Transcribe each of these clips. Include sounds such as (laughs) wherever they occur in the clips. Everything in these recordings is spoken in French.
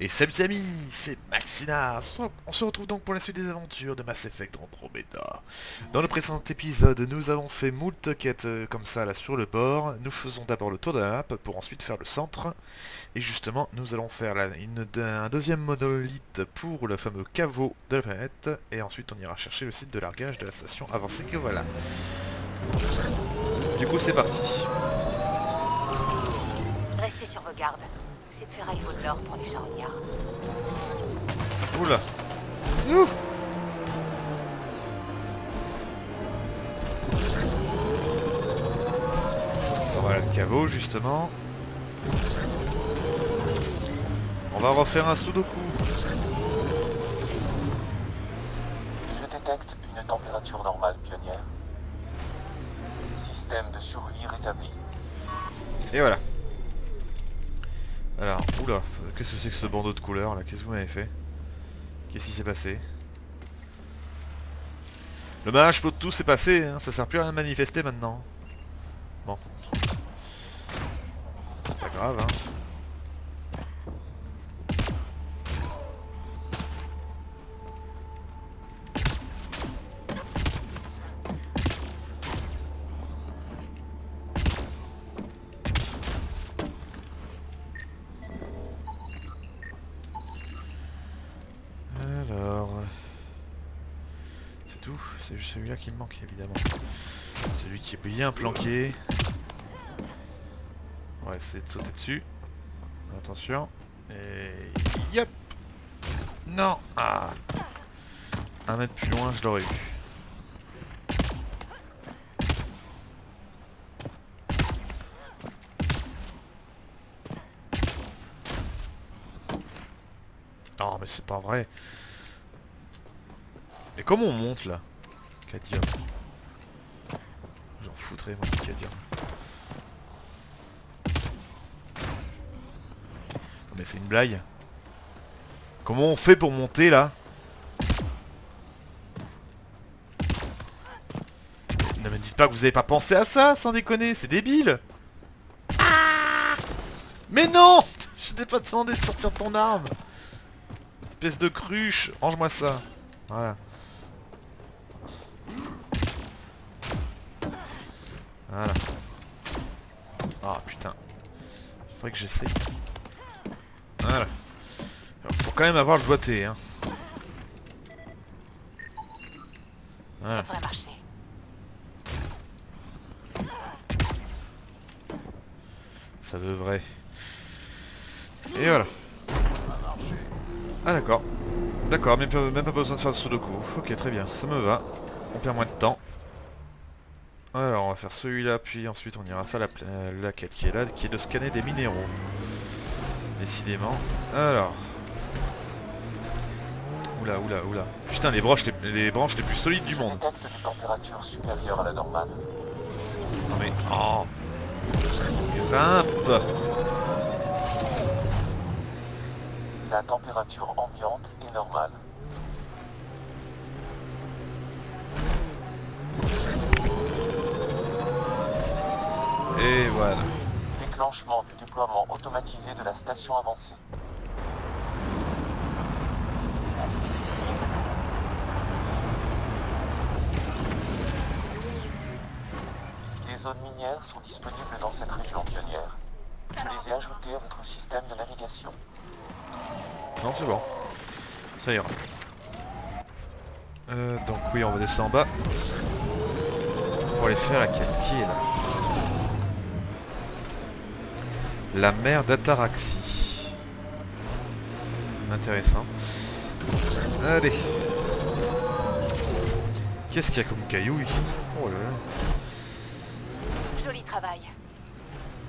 Et salut les amis, c'est Maxina. On se retrouve donc pour la suite des aventures de Mass Effect Andromeda. Dans le précédent épisode, nous avons fait moult quêtes euh, comme ça là sur le bord. Nous faisons d'abord le tour de la map pour ensuite faire le centre. Et justement, nous allons faire un deuxième monolithe pour le fameux caveau de la planète. Et ensuite, on ira chercher le site de largage de la station avancée que voilà. Du coup, c'est parti. Restez sur vos gardes. Ferraille vaut de l'or pour les charognards. Oula Ouf Voilà le caveau justement. On va refaire un sudoku. Je détecte une température normale pionnière. Système de survie rétabli. Et voilà. Alors, oula, qu'est-ce que c'est que ce bandeau de couleur là? Qu'est-ce que vous m'avez fait? Qu'est-ce qui s'est passé? Le match pour tout s'est passé, hein. ça sert plus à rien de manifester maintenant. Bon. C'est pas grave, hein. Qui me manque évidemment. Celui qui est bien planqué. On va essayer de sauter dessus. Attention. Et... Yep Non Ah Un mètre plus loin, je l'aurais eu. Non mais c'est pas vrai. Mais comment on monte là? Kadia. J'en foutrais moi du Kadia. Non mais c'est une blague. Comment on fait pour monter là? Ne me dites pas que vous avez pas pensé à ça, sans déconner, c'est débile ah Mais non Je t'ai pas demandé de sortir ton arme Espèce de cruche Range-moi ça. Voilà. Ah putain. Il faudrait que j'essaye. Voilà. Il faut quand même avoir le boîtier, hein. Voilà. Ça devrait. Et voilà. Ah d'accord. D'accord, même, même pas besoin de faire de sudoku. Ok, très bien, ça me va. On perd moins de temps. Alors on va faire celui-là, puis ensuite on ira faire la, la quête qui est là, qui est de scanner des minéraux. Décidément. Alors. Oula, oula, oula. Putain, les branches les, les branches les plus solides du monde. une température supérieure à la normale. Non mais... Oh Grimpe La température ambiante est normale. Déclenchement du déploiement automatisé de la station avancée. Des zones minières sont disponibles dans cette région pionnière. Je les ai ajoutées à votre système de navigation. Non, c'est bon. Ça ira. Euh, donc oui, on va descendre en bas. Pour aller faire la quête qui La mer d'Ataraxie. Intéressant. Allez. Qu'est-ce qu'il y a comme caillou ici? Oh là là. Joli travail.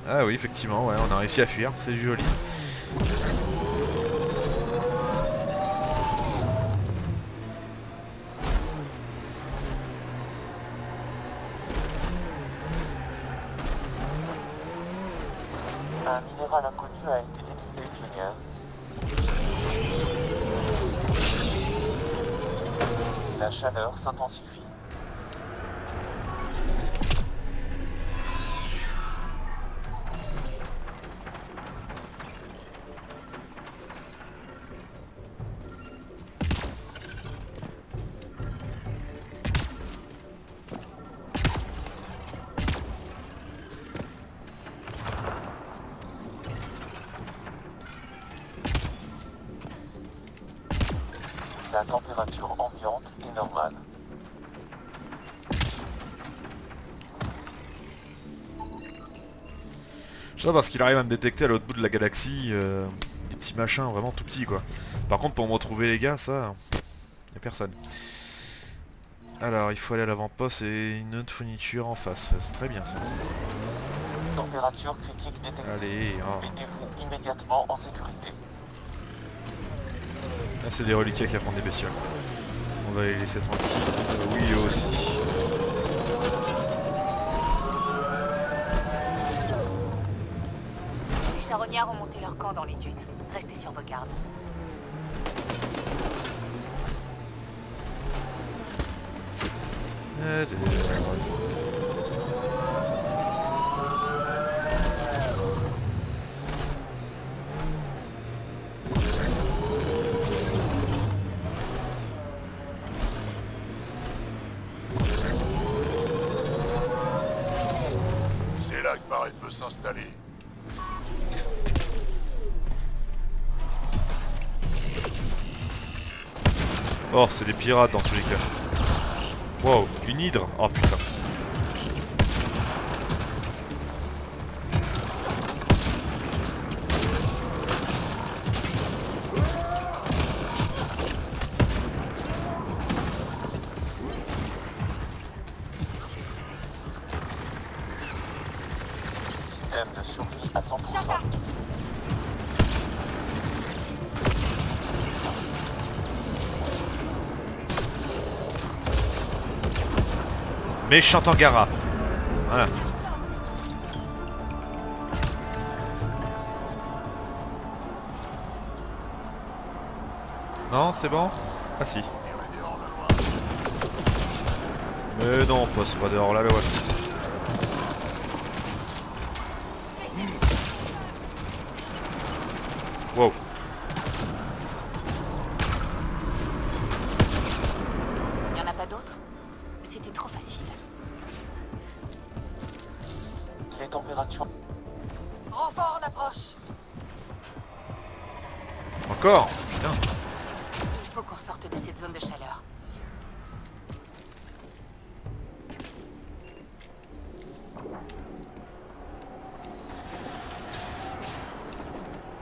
Ah oui, effectivement, ouais, on a réussi à fuir, c'est du joli. La chaleur s'intensifie. Parce qu'il arrive à me détecter à l'autre bout de la galaxie euh, des petits machins vraiment tout petits quoi. Par contre pour me retrouver les gars ça, y a personne. Alors il faut aller à l'avant-poste et une autre fourniture en face, c'est très bien ça. Température critique détectée. Allez, hein. Mettez-vous immédiatement en sécurité. Ah, c'est des reliquats qui affrontent des bestioles. On va les laisser tranquilles. Euh, oui, eux aussi. Charognards ont monté leur camp dans les dunes. Restez sur vos gardes. Allez. C'est des pirates dans tous les cas. Wow, une hydre Oh putain. De à 100%. Méchant Angara. Voilà. Non, c'est bon? Ah si. Mais non, pas, c'est pas dehors là, le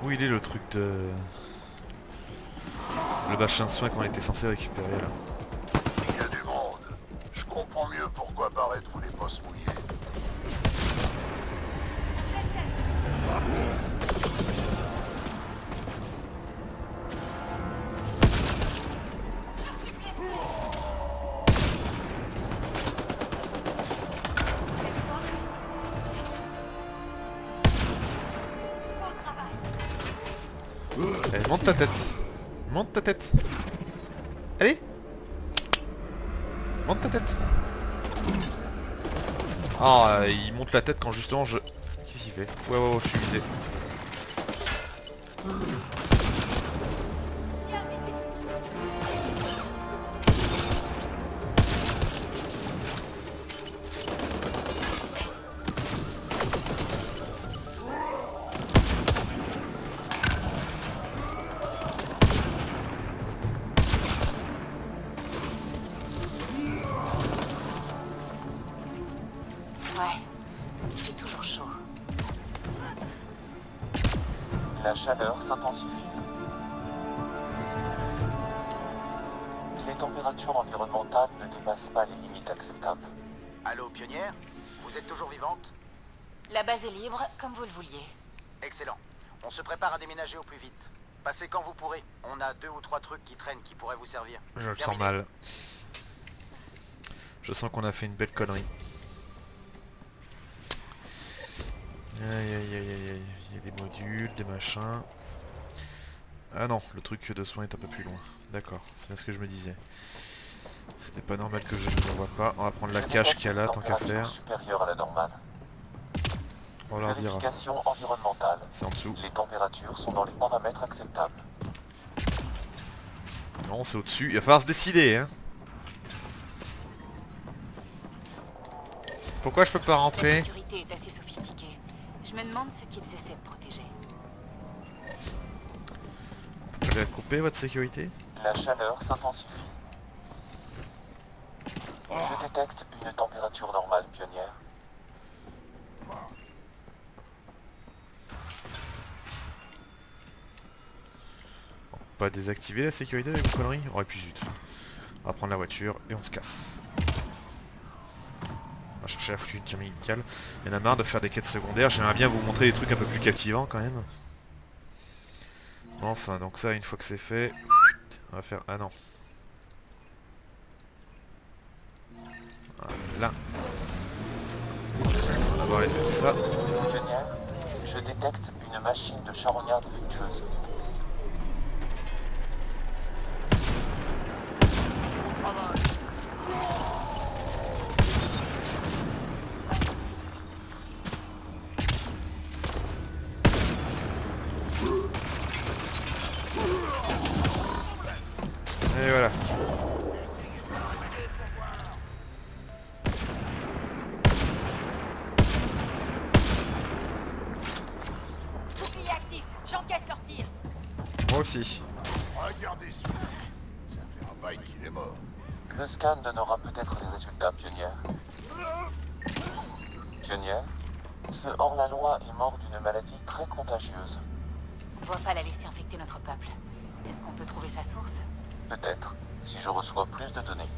Où il est le truc de... Le machin de soin qu'on était censé récupérer là justement je... La chaleur s'intensifie. Les températures environnementales ne dépassent pas les limites acceptables. Allô, pionnière Vous êtes toujours vivante? La base est libre, comme vous le vouliez. Excellent. On se prépare à déménager au plus vite. Passez quand vous pourrez. On a deux ou trois trucs qui traînent qui pourraient vous servir. Je le sens mal. Je sens qu'on a fait une belle connerie. Aïe aïe aïe aïe aïe. Il y a des modules, des machins. Ah non, le truc de soin est un peu plus loin. D'accord, c'est bien ce que je me disais. C'était pas normal que je ne le vois pas. On va prendre la cache qu'il y a là, tant qu'à faire. supérieure à la normale. On leur dira. Environnementale. C'est en dessous. Les températures sont dans les paramètres acceptables. Non, c'est au-dessus. Il va falloir se décider, hein. Pourquoi je peux pas La rentrer sécurité est assez sophistiquée. Je me demande ce qu'ils essaient de protéger. Vous pouvez la couper, votre sécurité La chaleur s'intensifie. Je détecte une température normale pionnière. Pas désactiver la sécurité avec vos conneries Aurait pu zut. On va prendre la voiture et on se casse. La fluide médicale. Il y en a marre de faire des quêtes secondaires. J'aimerais bien vous montrer des trucs un peu plus captivants quand même. Enfin, donc ça, une fois que c'est fait, on va faire... Ah non. Voilà. On va aller faire ça. Je détecte une machine de charognard défectueuse. Aussi. Regardez ça. Ça fait un bail qu'il est mort. Le scan donnera peut-être des résultats, Pionnière. Pionnière, ce hors-la-loi est mort d'une maladie très contagieuse. On doit pas la laisser infecter notre peuple. Est-ce qu'on peut trouver sa source? Peut-être, si je reçois plus de données.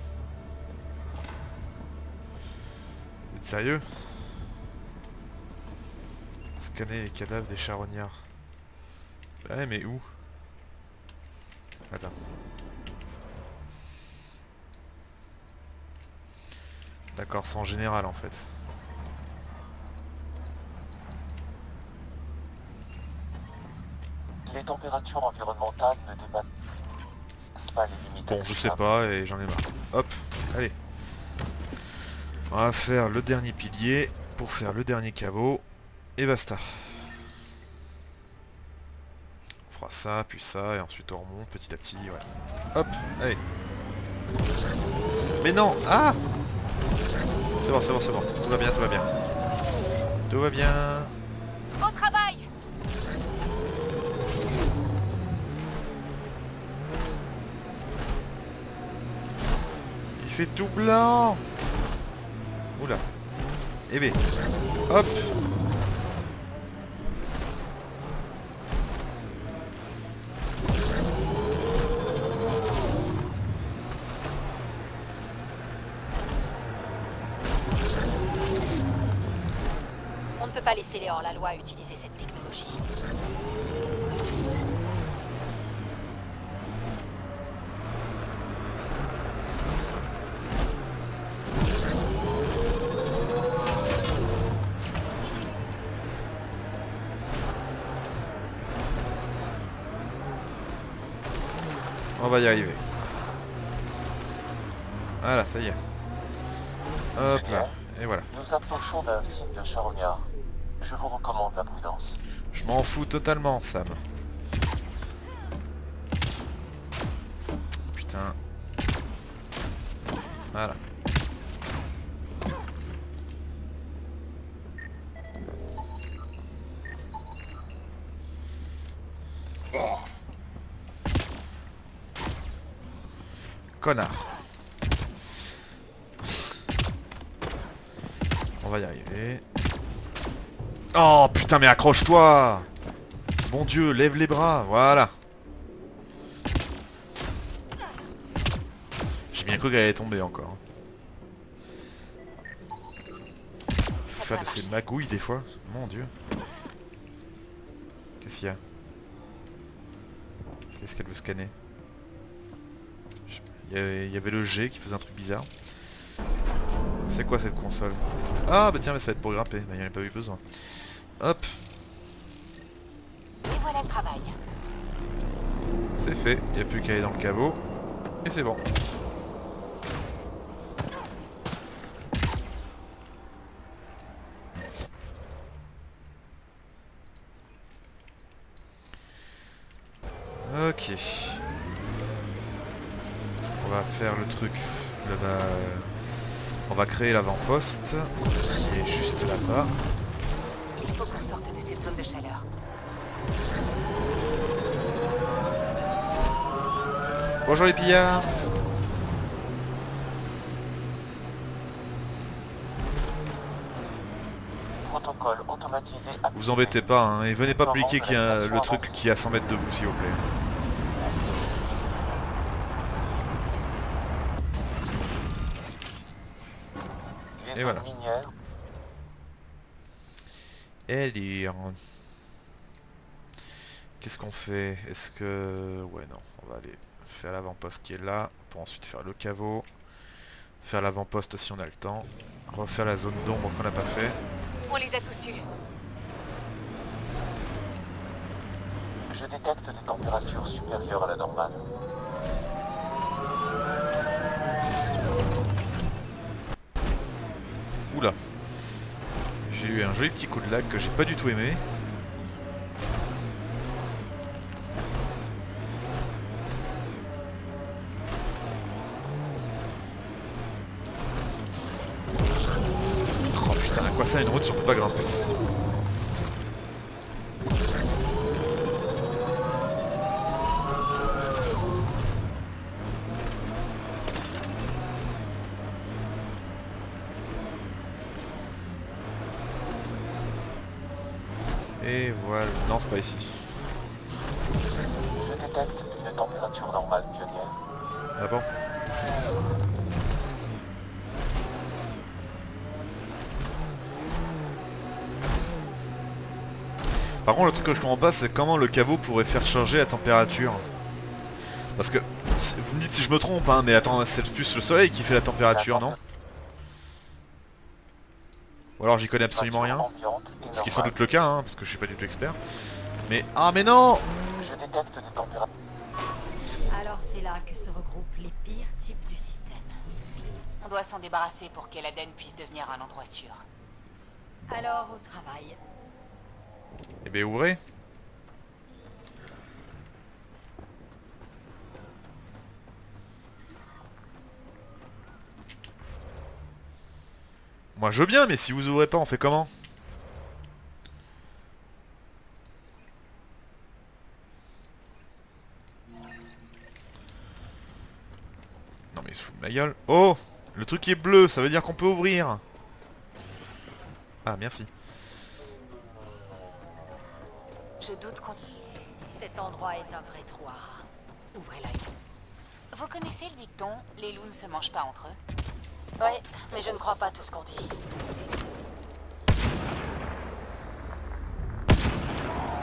Vous êtes sérieux? Scanner les cadavres des charognards. Ouais, mais où? Attends. D'accord, c'est en général en fait. Les températures environnementales ne dépassent pas les limites Bon, je sais pas et j'en ai marre. Hop, allez. On va faire le dernier pilier pour faire le dernier caveau. Et basta. Fera ça, puis ça, et ensuite on remonte petit à petit, ouais. Hop, allez. Mais non Ah C'est bon, c'est bon, c'est bon. Tout va bien, tout va bien. Tout va bien. Au travail Il fait tout blanc Oula. Eh ben. Hop hors-la-loi utiliser cette technologie. On va y arriver. Voilà, ça y est. Hop là. Et voilà. Nous approchons d'un site de charognard. Je vous recommande la prudence. Je m'en fous totalement, Sam. Putain. Voilà. Connard. On va y arriver. Oh putain mais accroche-toi Mon dieu, lève les bras, voilà. J'ai bien cru qu'elle allait tomber encore. Faire de ces magouilles des fois, mon dieu. Qu'est-ce qu'il y a? Qu'est-ce qu'elle veut scanner? Il y avait le G qui faisait un truc bizarre. C'est quoi cette console? Ah bah tiens, mais ça va être pour grimper, bah, il n'y en a pas eu besoin. Hop, Et voilà le travail. c'est fait, il n'y a plus qu'à aller dans le caveau, et c'est bon. Ok. On va faire le truc là-bas. On va créer l'avant-poste, qui est juste là-bas. Il faut qu'on sorte de cette zone de chaleur. Bonjour les pillards Protocole automatisé activé. Vous embêtez pas, hein, et venez pas pliquer qu'il y a le truc qui est à 100 mètres de vous, s'il vous plaît. Les Et zones voilà. minières Et dire... Qu'est-ce qu'on fait Est-ce que... Ouais, non. On va aller faire l'avant-poste qui est là, pour ensuite faire le caveau. Faire l'avant-poste si on a le temps. Refaire la zone d'ombre qu'on n'a pas fait. On les a tous eus. Je détecte des températures supérieures à la normale. Oula. J'ai eu un joli petit coup de lag que j'ai pas du tout aimé. Oh putain, à quoi ça une si on peut pas grimper que je comprends pas, c'est comment le caveau pourrait faire changer la température. Parce que, vous me dites si je me trompe, hein, mais attends, c'est plus le soleil qui fait la température, non? Ou alors j'y connais absolument rien. Ce qui est sans doute le cas, hein, parce que je suis pas du tout expert. Mais, ah mais non Je détecte des températures. Alors c'est là que se regroupent les pires types du système. On doit s'en débarrasser pour qu'Eladen puisse devenir un endroit sûr. Alors au travail. Eh ben ouvrez Moi je veux bien, mais si vous ouvrez pas, on fait comment? Non mais il se ma gueule. Oh Le truc est bleu, ça veut dire qu'on peut ouvrir. Ah merci. Je doute qu'on... Cet endroit est un vrai trou. Ouvrez l'œil. Vous connaissez le dicton Les loups ne se mangent pas entre eux? Ouais, mais je ne crois pas tout ce qu'on dit.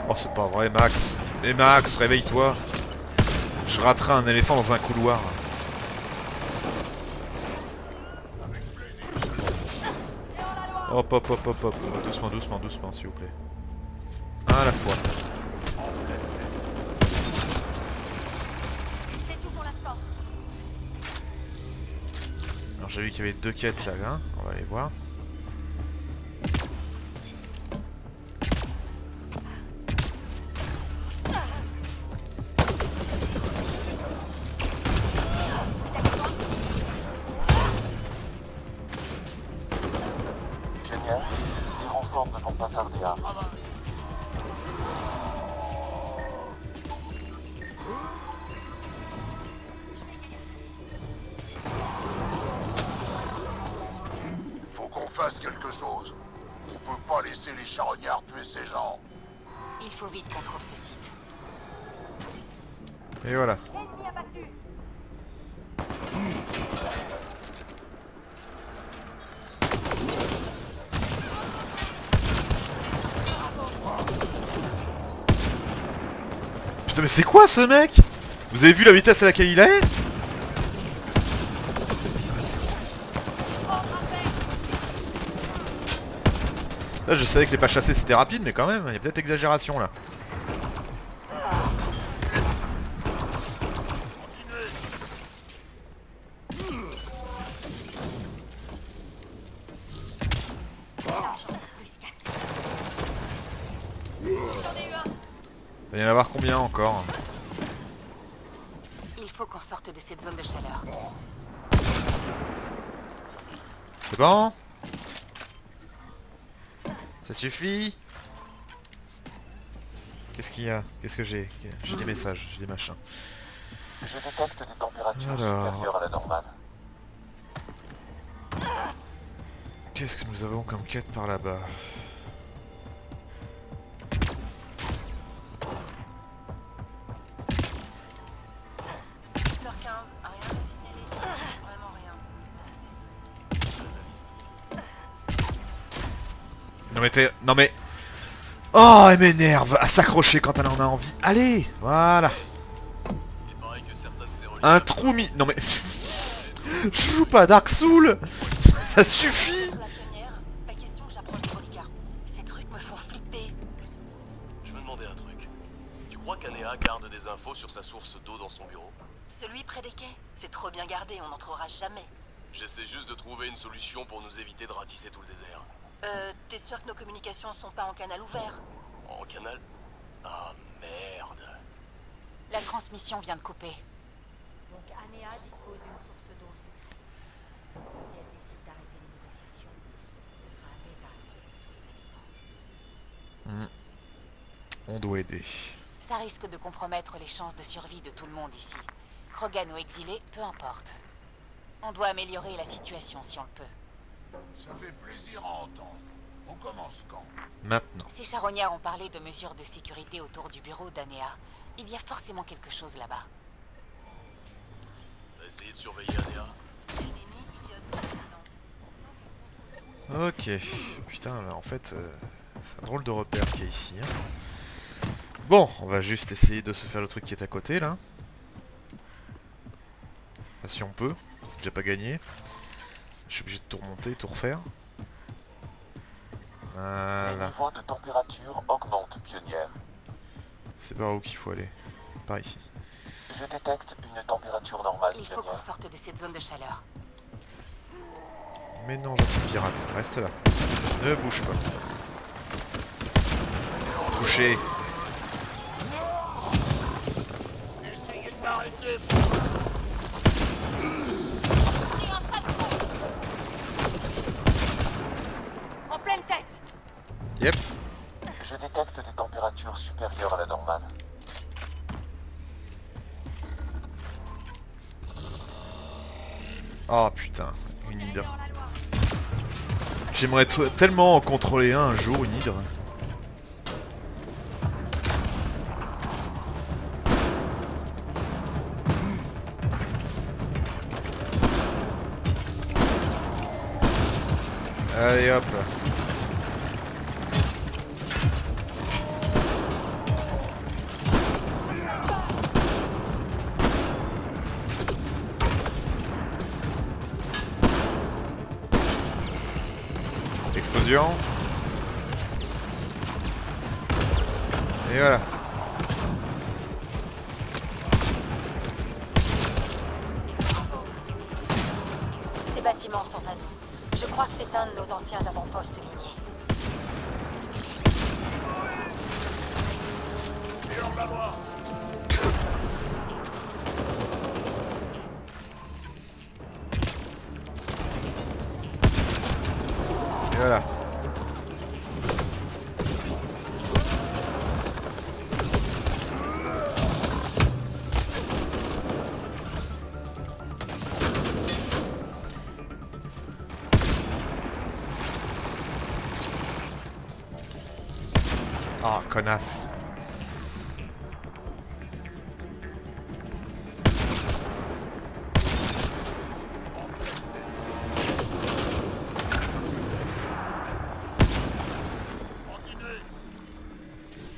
Oh c'est pas vrai Max Mais Max, réveille-toi Je raterai un éléphant dans un couloir. Hop hop hop hop hop, doucement doucement doucement s'il vous plaît. Un à la fois. Alors j'ai vu qu'il y avait deux quêtes là, hein. on va aller voir. Mais c'est quoi ce mec? Vous avez vu la vitesse à laquelle il est? Là je savais que les pas chassés c'était rapide mais quand même, il y a peut-être exagération là. Qu'est-ce que j'ai J'ai des messages, j'ai des machins. Je détecte des températures Alors. supérieures à la normale. Qu'est-ce que nous avons comme quête par là-bas Heure 15, rien de signalé. Vraiment rien. Non mais t'es... Non mais... Oh, elle m'énerve à s'accrocher quand elle en a envie. Allez Voilà Un trou mi... Non mais... (laughs) Je joue pas à Dark Souls (laughs) Ça suffit La pionnière, pas question que j'approche des reliquats. Ces trucs me font flipper. Je me demandais un truc. Tu crois qu'Anéa garde des infos sur sa source d'eau dans son bureau? Celui près des quais, c'est trop bien gardé, on n'entrera jamais. J'essaie juste de trouver une solution pour nous éviter de ratisser tout le désert. Euh, t'es sûr que nos communications sont pas en canal ouvert En canal Ah merde. La transmission vient de couper. Donc Anéa dispose d'une source d'eau secrète. Si elle décide d'arrêter les négociations, ce sera un désastre pour tous les habitants. On doit aider. Ça risque de compromettre les chances de survie de tout le monde ici. Krogan ou exilé, peu importe. On doit améliorer la situation si on le peut. Ça fait plaisir à entendre. On commence quand? Maintenant. Ces charognards ont parlé de mesures de sécurité autour du bureau d'Anéa. Il y a forcément quelque chose là-bas. T'as essayé de surveiller Anéa Ok. Putain, là, en fait, euh, c'est un drôle de repère qu'il y a ici. hein. Bon, on va juste essayer de se faire le truc qui est à côté, là. Enfin, si on peut. C'est déjà pas gagné. Je suis obligé de tout remonter, tout refaire. Les Voilà. niveaux de température augmentent, pionnière. C'est par où qu'il faut aller? Par ici. Je détecte une température normale, Il faut qu'on pionnière. sorte de cette zone de chaleur. Mais non, gentil pirate, reste là. Ne bouge pas. Couché. En pleine tête Yep. Je détecte des Oh putain, une hydre. J'aimerais tellement en contrôler un un jour, une hydre. Allez hop Explosion. Et voilà. Ces bâtiments sont à nous. Je crois que c'est un de nos anciens avant-postes lignés. Et voilà. Connasse.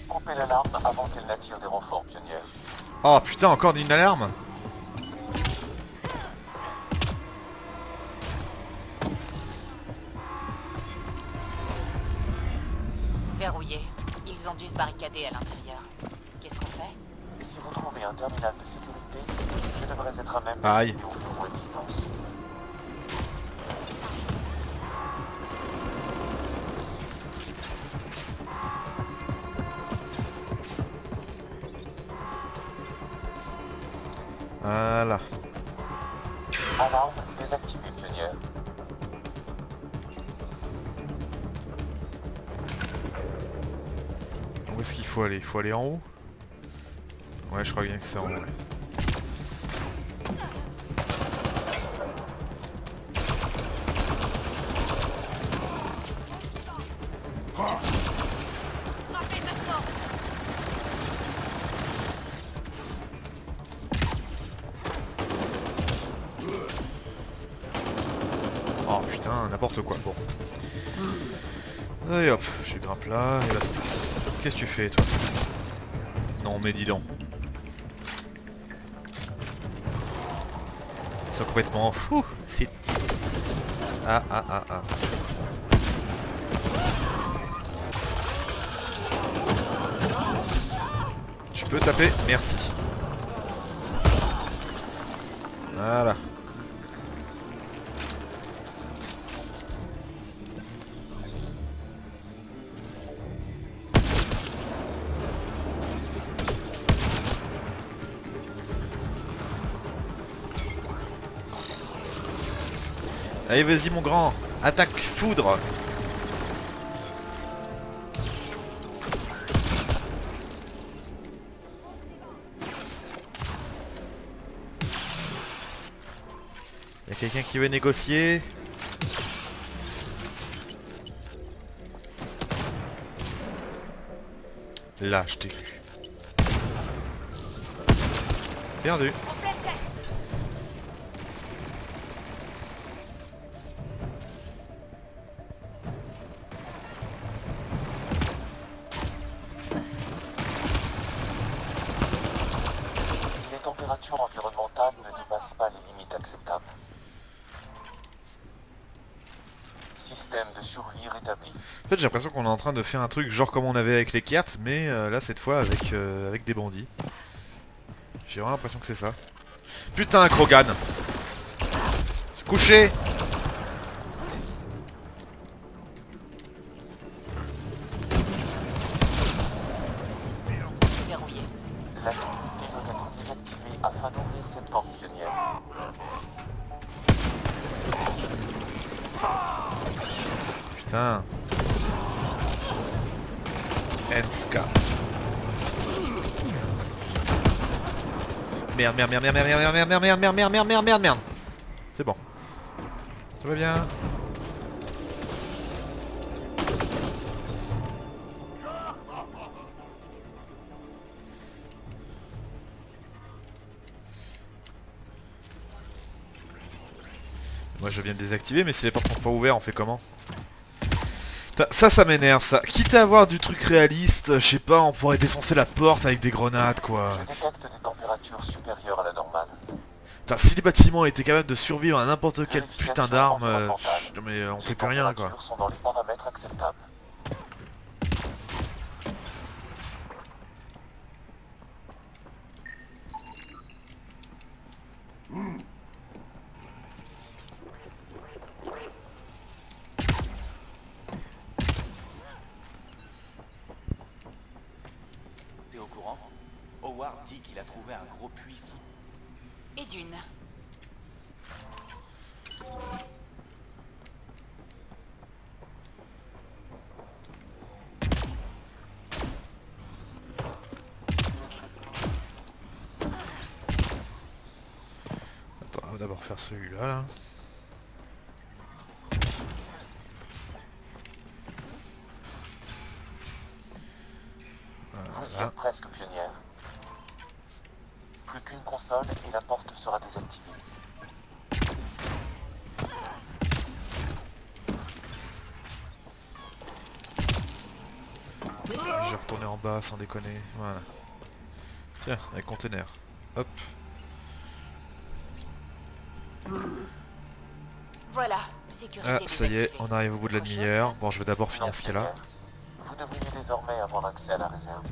Coupez l'alarme avant qu'elle n'attire des renforts, pionnière. Oh putain, encore une alarme? Voilà. Alarme désactivée, pionnière. Où est-ce qu'il faut aller? Il faut aller en haut? Ouais, je crois bien que c'est en haut. Qu'est-ce que tu fais toi? Non mais dis donc. Ils sont complètement fous, c'est. Ah ah ah ah. Je peux taper? Merci. Allez vas-y mon grand, attaque foudre Y'a quelqu'un qui veut négocier? Là, je t'ai. Perdu. J'ai l'impression qu'on est en train de faire un truc genre comme on avait avec les cartes, mais euh, là, cette fois, avec, euh, avec des bandits. J'ai vraiment l'impression que c'est ça. Putain, Krogan Couché Merde, merde, merde, merde, merde, merde, merde, merde, merde, merde, merde, merde, merde. C'est bon. Tout va bien. Moi je viens de désactiver mais si les portes sont pas ouvertes on fait comment Ça ça m'énerve ça. Quitte à avoir du truc réaliste, je sais pas, on pourrait défoncer la porte avec des grenades quoi. Je détecte des températures supérieures à la normale. Putain, si les bâtiments étaient capables de survivre à n'importe quel putain d'arme, euh, mais on fait plus rien quoi. Les températures sont dans les paramètres acceptables. T'es au courant Howard dit qu'il a trouvé un gros puits sous. Et d'une. Attends, on va d'abord faire celui-là là. Vous y Voilà. êtes presque pionnière. Plus qu'une console et la porte sera désactivée. Je vais retourner en bas sans déconner. Voilà. Tiens, un conteneur. Hop. Voilà. Sécurité Ah, ça y est, on arrive au bout de la demi-heure. Bon, je vais d'abord finir ce qu'il y a là. Vous devriez désormais avoir accès à la réserve.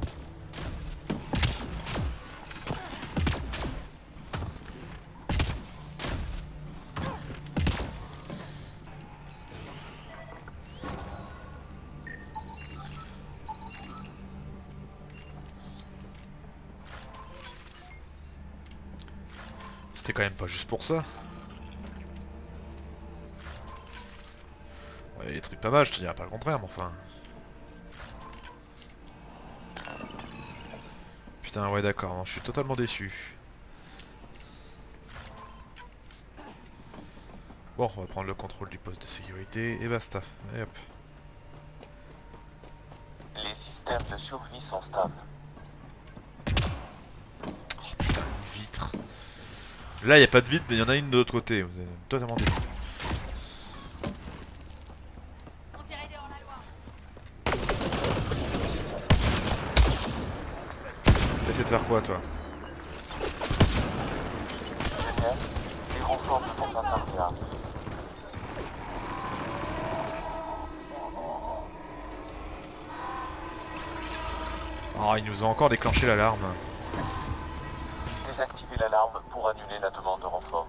C'était quand même pas juste pour ça. Pas mal, je te dirais pas le contraire, mais enfin. Putain, ouais, d'accord, non, je suis totalement déçu. Bon, on va prendre le contrôle du poste de sécurité et basta. Et hop. Les systèmes de survie sont stables. Oh putain, une vitre. Là, il a pas de vitre, mais il y en a une de l'autre côté. Vous êtes totalement débile. Te faire quoi, toi les renforts ne pas. Oh, il nous a encore déclenché l'alarme. Désactivez l'alarme pour annuler la demande de renfort.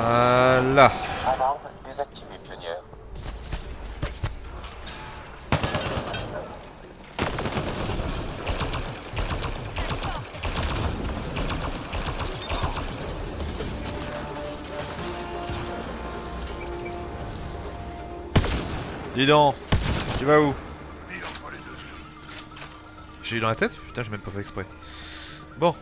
Voilà. Dis donc, tu vas où? J'ai eu dans la tête? Putain, j'ai même pas fait exprès. Bon,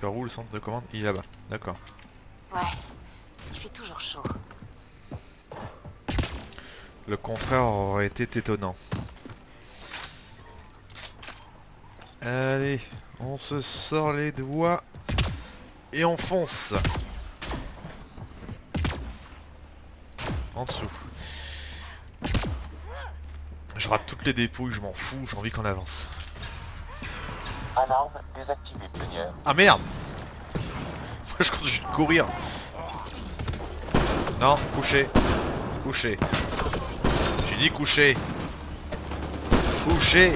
Il part où le centre de commande Il est là-bas. D'accord. Ouais, il fait toujours chaud. Le contraire aurait été étonnant. Allez, on se sort les doigts et on fonce. En dessous. Je rate toutes les dépouilles, je m'en fous, j'ai envie qu'on avance. Alarme désactivée, pionnière. Ah merde je continue de courir. Non, coucher. Coucher. J'ai dit coucher. Coucher.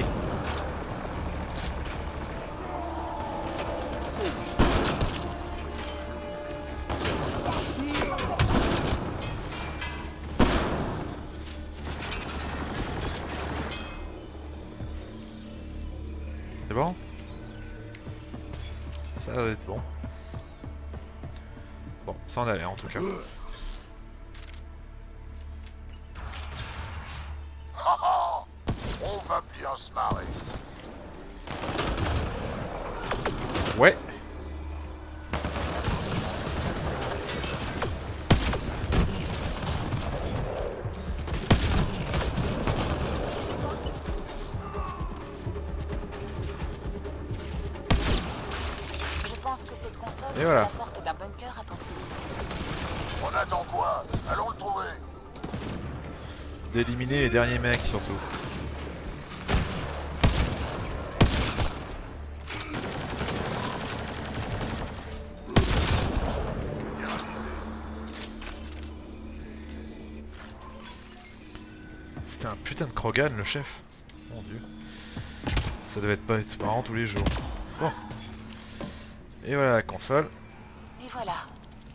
Ouais. Je pense que cette console Et est voilà. la porte d'un bunker à proximité. On attend quoi? Allons le trouver. D'éliminer les derniers mecs surtout. Krogan le chef. Mon dieu. Ça devait être pas être marrant tous les jours. Bon. Et voilà la console. Et voilà,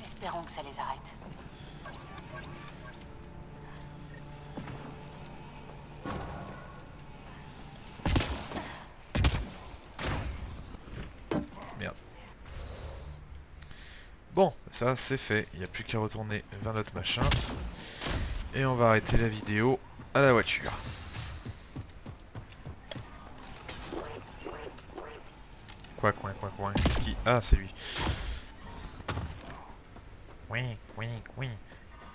espérons que ça les arrête. Merde. Bon, ça c'est fait. Il n'y a plus qu'à retourner vers notre machin. Et on va arrêter la vidéo à la voiture. Quoi, quoi, quoi, quoi Qu'est-ce qui... Ah, c'est lui. Oui, oui, oui.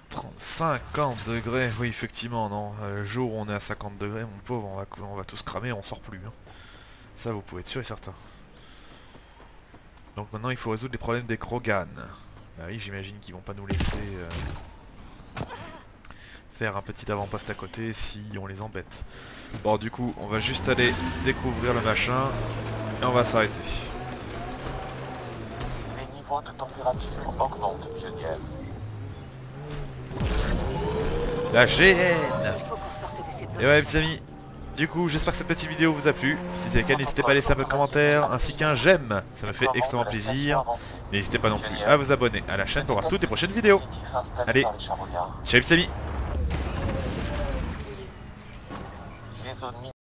30 50 degrés. Oui, effectivement, non. Euh, Le jour où on est à 50 degrés, mon pauvre, on va, on va tous cramer, on sort plus. hein. Ça, vous pouvez être sûr et certain. Donc maintenant, il faut résoudre les problèmes des Krogan. Bah oui, j'imagine qu'ils vont pas nous laisser euh, faire un petit avant-poste à côté si on les embête. Bon, du coup, on va juste aller découvrir le machin et on va s'arrêter. Les niveaux de température augmentent, pionnière. La GN. Et ouais, mes amis, du coup, j'espère que cette petite vidéo vous a plu. Si c'est le cas, n'hésitez pas à laisser un peu de commentaire ainsi qu'un j'aime. Ça me fait extrêmement plaisir. N'hésitez pas non plus à vous abonner à la chaîne pour voir toutes les prochaines vidéos. Allez. Ciao, mes amis Les zones